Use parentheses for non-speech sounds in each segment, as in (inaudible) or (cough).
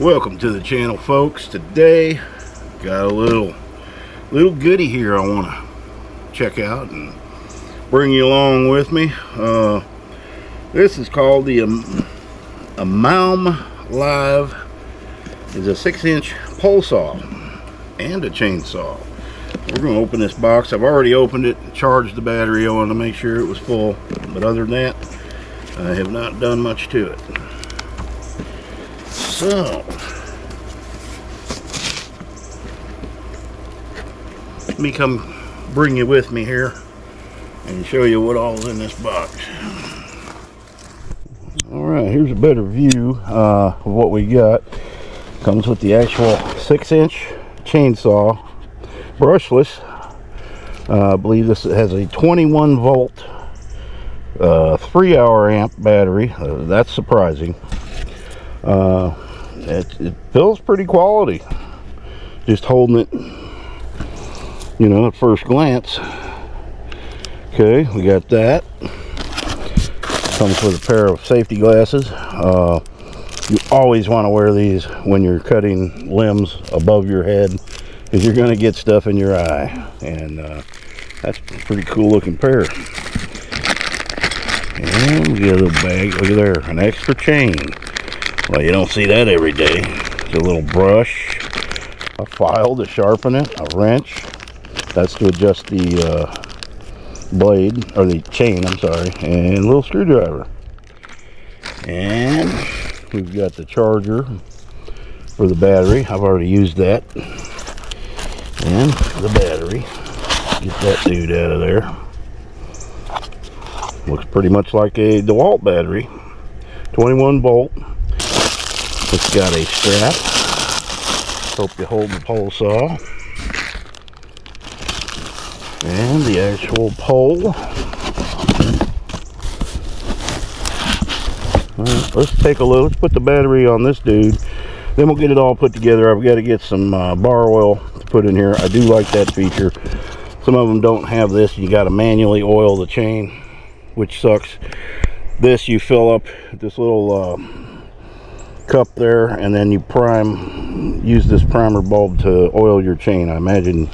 welcome to the channel folks. Today got a little little goodie here I want to check out and bring you along with me. Uh, this is called the um, Live. It's a six inch pole saw and a chainsaw. We're to open this box. I've already opened it and charged the battery on to make sure it was full but other than that I have not done much to it so, let me come bring you with me here and show you what all's in this box. All right, here's a better view uh, of what we got. Comes with the actual six inch chainsaw, brushless. Uh, I believe this has a 21 volt, uh, three hour amp battery. Uh, that's surprising. Uh, it, it feels pretty quality. Just holding it you know at first glance. Okay we got that. Comes with a pair of safety glasses. Uh, you always want to wear these when you're cutting limbs above your head because you're going to get stuff in your eye and uh, that's a pretty cool looking pair. And we got a little bag look at there an extra chain well, you don't see that every day. It's a little brush, a file to sharpen it, a wrench. That's to adjust the uh, blade, or the chain, I'm sorry, and a little screwdriver. And we've got the charger for the battery. I've already used that. And the battery. Get that dude out of there. Looks pretty much like a DeWalt battery. 21 volt. It's got a strap. Hope you hold the pole saw. And the actual pole. Right, let's take a look. Let's put the battery on this dude. Then we'll get it all put together. I've got to get some uh, bar oil to put in here. I do like that feature. Some of them don't have this. You got to manually oil the chain, which sucks. This you fill up this little uh, cup there and then you prime use this primer bulb to oil your chain. I imagine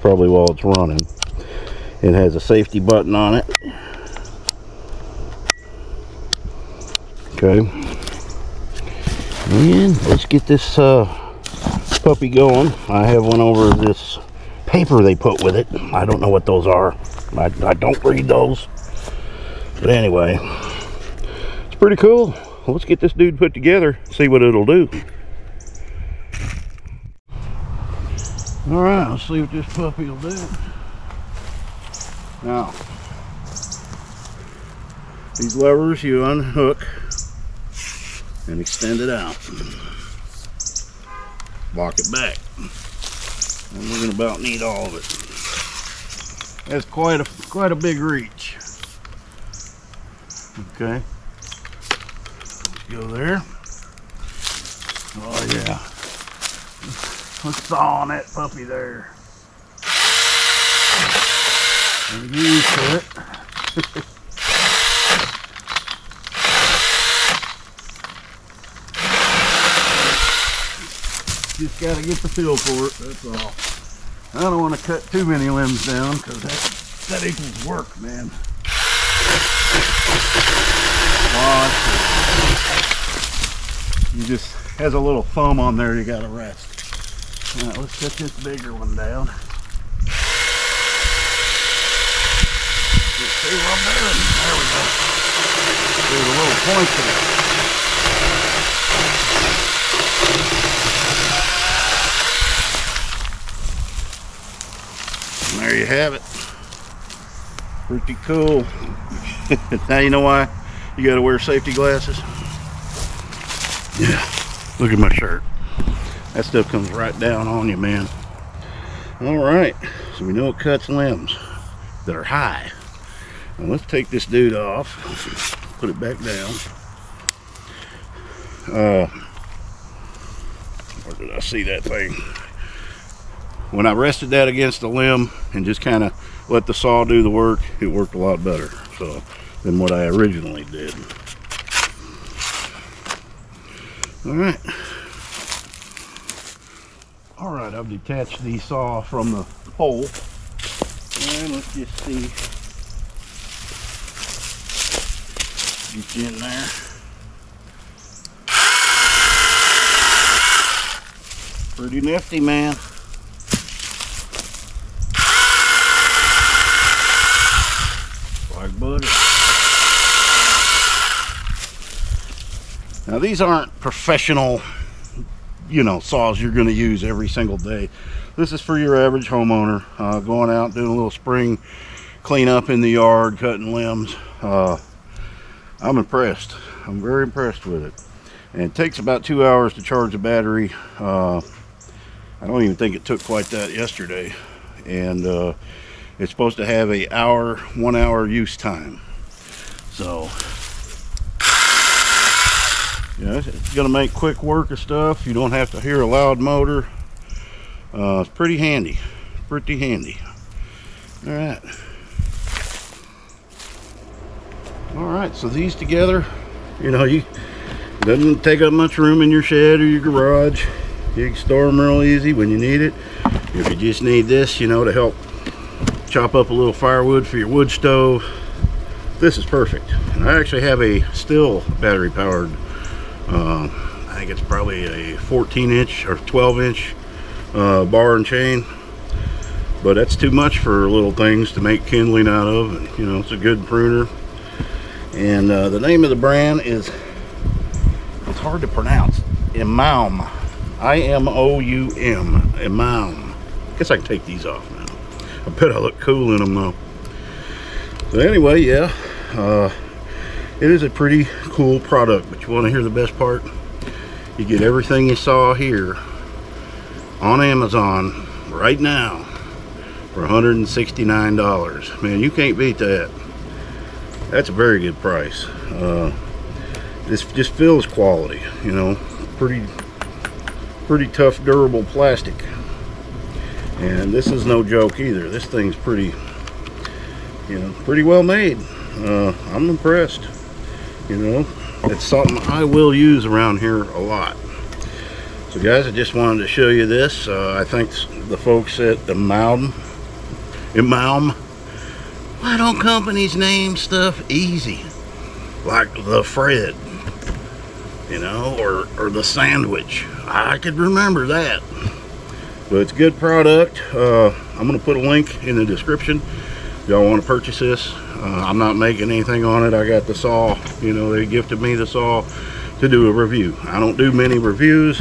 probably while it's running. It has a safety button on it. Okay. And let's get this uh, puppy going. I have one over this paper they put with it. I don't know what those are. I, I don't read those. But anyway it's pretty cool let's get this dude put together, see what it'll do. All right, let's see what this puppy will do. Now, these levers you unhook and extend it out. Lock it back. And we're gonna about need all of it. That's quite a quite a big reach. Okay go there. Oh yeah. Let's saw on that puppy there. And used it. (laughs) Just gotta get the feel for it, that's all. I don't want to cut too many limbs down because that, that equals work, man. Oh, you just has a little foam on there you gotta rest. Alright, let's set this bigger one down. see what I'm doing? There we go. There's a little point there. And there you have it. Pretty cool. (laughs) now you know why you got to wear safety glasses. Yeah, look at my shirt. That stuff comes right down on you, man. All right, so we know it cuts limbs that are high. Now let's take this dude off, put it back down. Uh, where did I see that thing? When I rested that against the limb and just kind of let the saw do the work, it worked a lot better so than what I originally did. All right, All right, I've detached the saw from the pole. And let's just see. Get you in there. Pretty nifty, man. Like butter. Now these aren't professional, you know, saws you're going to use every single day. This is for your average homeowner uh, going out doing a little spring cleanup in the yard, cutting limbs. Uh, I'm impressed. I'm very impressed with it. And it takes about two hours to charge the battery. Uh, I don't even think it took quite that yesterday. And uh, it's supposed to have a hour, one hour use time. So, yeah, it's gonna make quick work of stuff. You don't have to hear a loud motor. Uh, it's pretty handy, pretty handy. All right. All right, so these together, you know, you doesn't take up much room in your shed or your garage. You can store them real easy when you need it. If you just need this, you know, to help chop up a little firewood for your wood stove, this is perfect. And I actually have a still battery powered, uh, I think it's probably a 14 inch or 12 inch uh, bar and chain. But that's too much for little things to make kindling out of. And, you know, it's a good pruner. And uh, the name of the brand is, it's hard to pronounce, Imoum. I-M-O-U-M, Imoum. Guess I can take these off now. I bet I look cool in them though. Anyway, yeah, uh, it is a pretty cool product, but you want to hear the best part? You get everything you saw here on Amazon right now for $169. Man, you can't beat that. That's a very good price. Uh, this just feels quality you know pretty pretty tough durable plastic. And this is no joke either. This thing's pretty you know pretty well made. Uh, I'm impressed you know it's something I will use around here a lot so guys I just wanted to show you this uh, I think the folks at the Imoum why don't companies name stuff easy? Like the Fred, you know, or, or the sandwich. I could remember that. But it's good product. Uh, I'm to put a link in the description. Y'all want to purchase this? Uh, I'm not making anything on it. I got the saw. You know, they gifted me the saw to do a review. I don't do many reviews,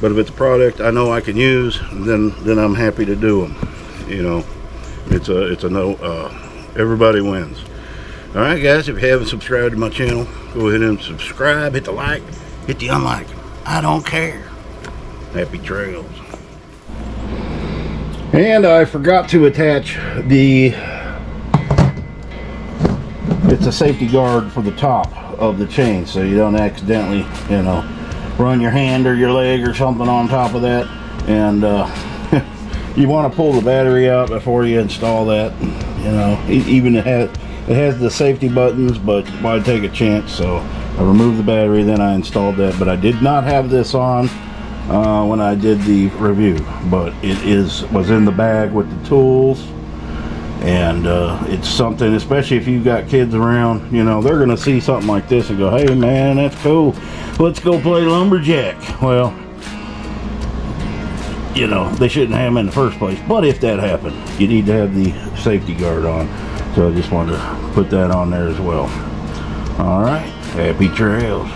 but if it's a product I know I can use, then then I'm happy to do them. You know, it's a it's a no uh, everybody wins all right guys if you haven't subscribed to my channel go ahead and subscribe hit the like hit the unlike i don't care happy trails and i forgot to attach the it's a safety guard for the top of the chain so you don't accidentally you know run your hand or your leg or something on top of that. And uh, (laughs) you want to pull the battery out before you install that you know even it has it has the safety buttons but why take a chance? So I removed the battery then I installed that but I did not have this on uh, when I did the review but it is was in the bag with the tools and uh, it's something especially if you've got kids around you know they're gonna see something like this and go hey man that's cool let's go play lumberjack well you know, they shouldn't have them in the first place. But if that happened, you need to have the safety guard on. So I just wanted to put that on there as well. All right, happy trails.